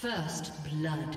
First blood.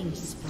Killing spree.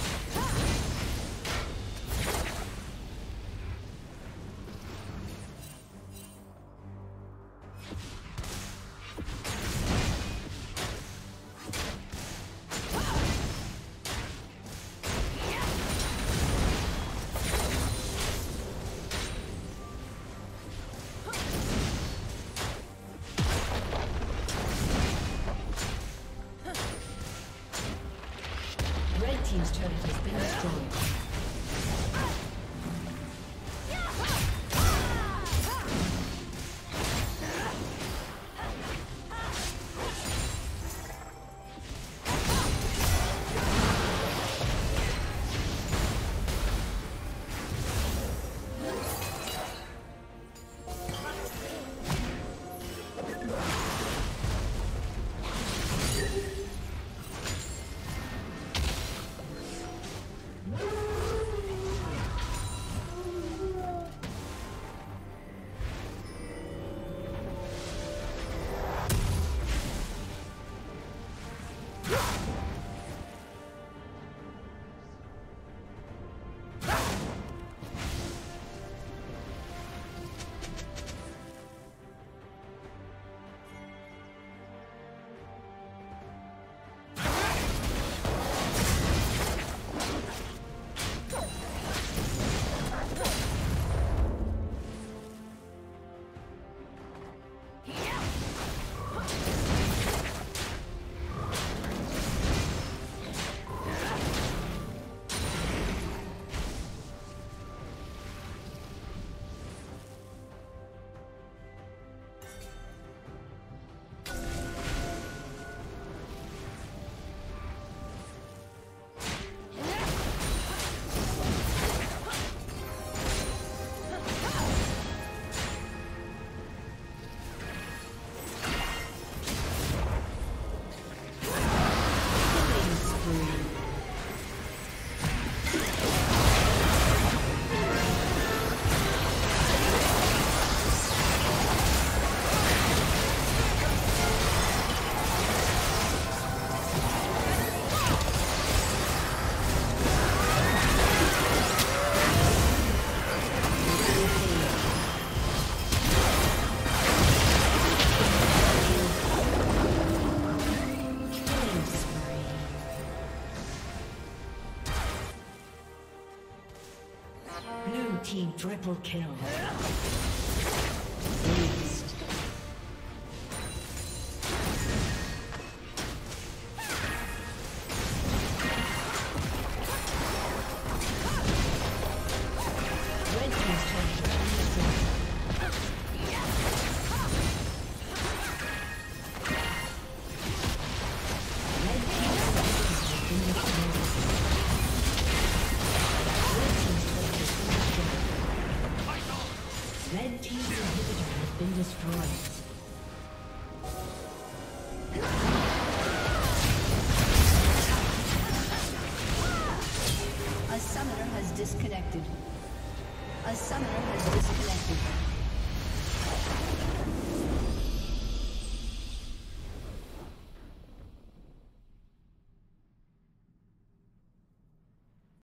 Triple kill.